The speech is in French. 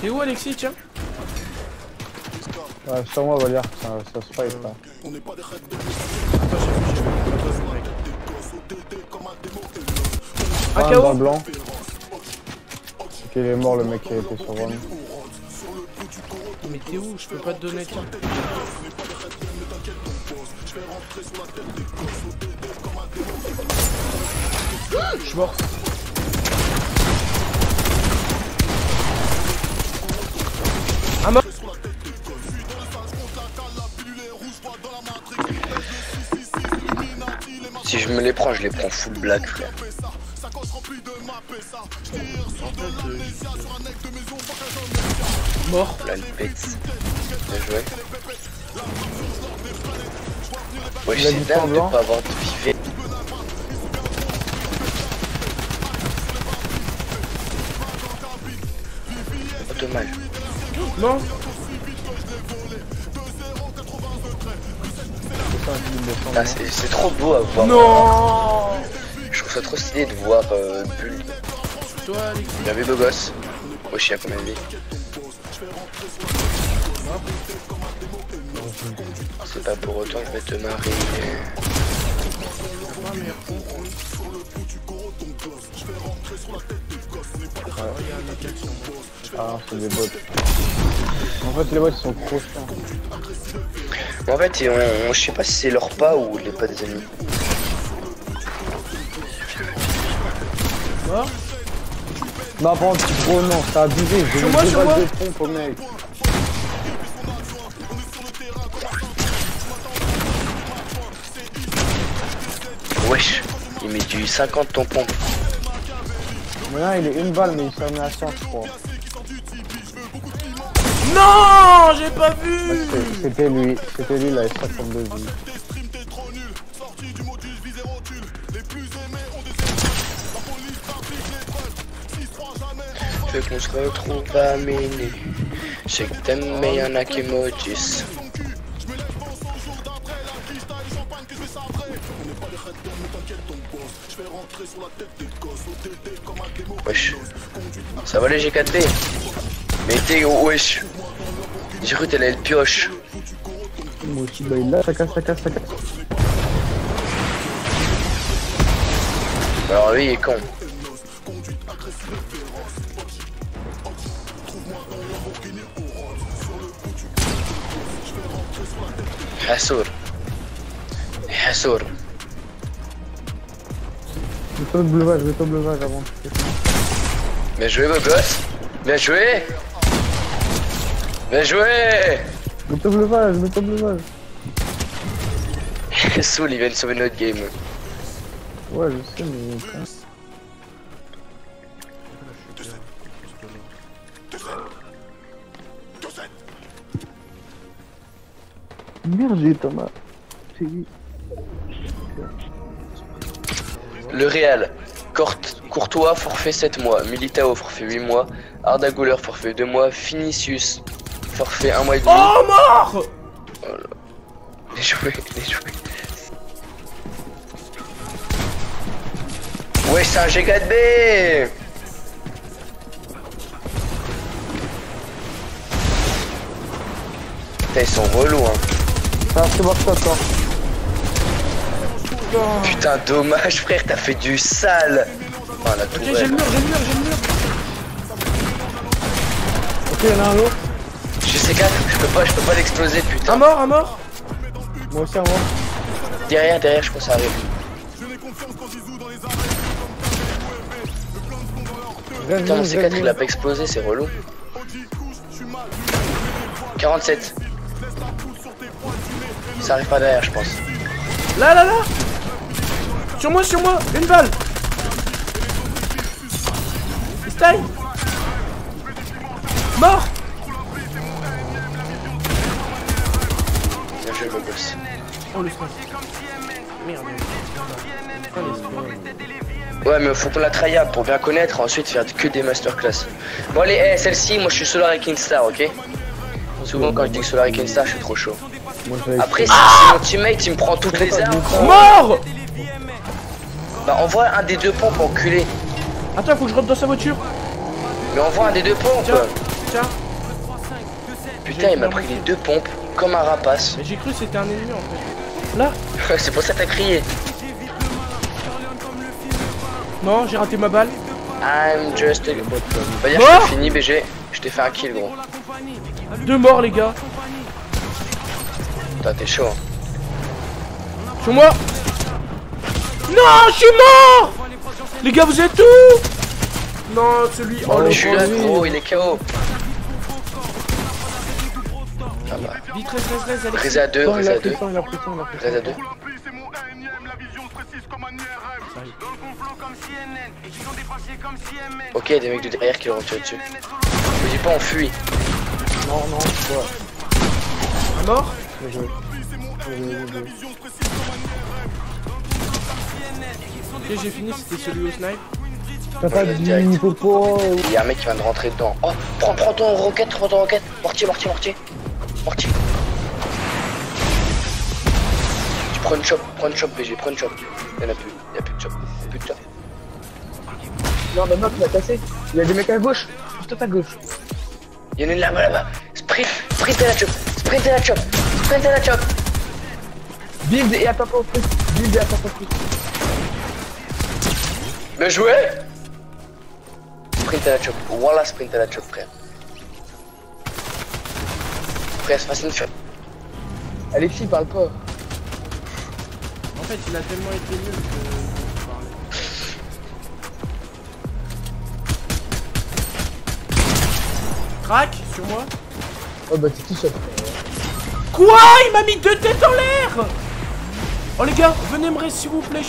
T'es où Alexis Tiens Ouais, sur moi, Valir, ça, ça se fight là. Attends, j'ai vu, j'ai vu. Attends, c'est mec. Un Un dans le blanc. Ok, il est mort le mec qui était sur Rome. Mais t'es où Je peux pas te donner, tiens. Je suis mort. Si je me les prends, je les prends full black, frère. Mort. Là, le pète. Bien joué. Ouais, c'est dingue de pas avoir de vivet. Oh, dommage. Non Ah, c'est trop beau à voir. Non Je trouve ça trop stylé de voir euh, Bull. Bien vu, beau gosse. Wesh, il y a combien de vie C'est pas pour autant que je vais te marier. Ah. Ah, c'est des bots. En fait, les bots ils sont trop chiants. En fait, on, on- je sais pas si c'est leur pas ou les pas des ennemis. Mort Non, par contre, gros, non, c'est abusé. J'ai Sur mis moi, deux sur moi. balles de pompe au mec. Wesh, il met du 50 tampons. Mais là, il est une balle, mais il s'en met à 100, je crois. Non J'ai pas vu C'était lui, c'était lui, il avait 52 vies. Je veux qu'on se retrouve à Méné. Je sais que t'aimes, mais y'en a qui maudissent. Wesh. Ça va les G4B Mais t'es wesh? J'ai cru que t'allais le pioche. Moi aussi, bah, il l'a, ça casse, ça casse, ça casse. Alors lui il est con. Hassour. Hassour. Je vais top bleuvage, je vais top bleuvage avant. Bien joué beau gosse. Bien joué. Bien joué. Je vais top bleuvage, je vais top bleuvage. Soul il vient de sauver notre game. Ouais, je sais, mais. Merde, j'ai Thomas. Le Real. Courtois, forfait 7 mois. Militao, forfait 8 mois. Arda Güler, forfait 2 mois. Vinicius, forfait 1 mois et demi. Oh mort Bien joué, bien joué. Ouais, c'est un G4B Putain, ils sont relous, hein. Ça, c'est bon, ça, toi. Putain, dommage, frère, t'as fait du sale. Ah, la Ok, j'ai le tourelle. mur, j'ai le mur, j'ai le mur Ok, il y en a un autre. Je sais 4, je peux pas, je peux pas l'exploser, putain. Un mort, un mort Moi aussi, un mort. Derrière, derrière, je pense que ça arrive. Putain, mon mine, C4 rêve il a pas explosé, c'est relou. 47. Ça arrive pas derrière, je pense. Là, là, là Sur moi, sur moi Une balle Il Mort Oh, le. Merde. Ouais, mais faut qu'on la tryhard pour bien connaître, ensuite faire que des masterclass. Bon, allez, eh, celle-ci, moi je suis Solar et Kingstar, ok? Souvent, quand je dis que Solar et Kingstar, je suis trop chaud. Après, si, si mon teammate il me prend toutes les armes, Mort bah envoie un des deux pompes, enculé. Attends, faut que je rentre dans sa voiture. Mais envoie un des deux pompes. Tiens. Tiens, Putain, il m'a pris les deux pompes comme un rapace. mais j'ai cru que c'était un ennemi en fait. Là C'est pour ça que t'as crié. Non, j'ai raté ma balle. I'm just a... Va dire Mort que c'est fini BG. Je t'ai fait un kill gros. Deux morts, les gars. Putain, t'es chaud. hein. Sur moi Non, je suis mort Les gars, vous êtes où? Non, celui... Oh, Oh, le Je suis là gros. gros, il est KO. Vite, reste, reste, reste, allez. Reza 2, Attends, il Reza a pris 2. le temps, il a pris le temps, il a pris le temps. Reza 2. c'est mon énième, la vision se précise comme un IRM. Dans le complot comme CNN, et qui sont dépassés comme CMN. Ok, des mecs de derrière qui l'ont tiré dessus. Me dis pas, on fuit. Non, non. Un mort. Ok, j'ai fini, c'était celui au snipe. T'as pas direct. popo Il y a un mec qui vient de rentrer dedans. Oh, prends, prends ton roquette, prends ton roquette. Mortier, mortier, mortier. Mortier. Prends une chop, prends une chop, BG, prends une chop. Il y en a plus, il y a plus de chop. Plus de chop. Non, mais mec, il a cassé. Il y a des mecs à gauche. Juste à gauche. Il y en a une là-bas, là-bas. Sprint, sprint à la chop, sprint à la chop, sprint à la chop. Build et attaque au truc. Build et attaque au truc. Bien joué Sprint à la chop. Voilà, sprint à la chop, frère. Frère, c'est facile de faire. Alexis, parle pas. Fait, il a tellement été nul que... Crac sur moi. Oh bah, tout seul. Quoi? Il m'a mis deux têtes en l'air Oh les gars, venez me rester s'il vous plaît.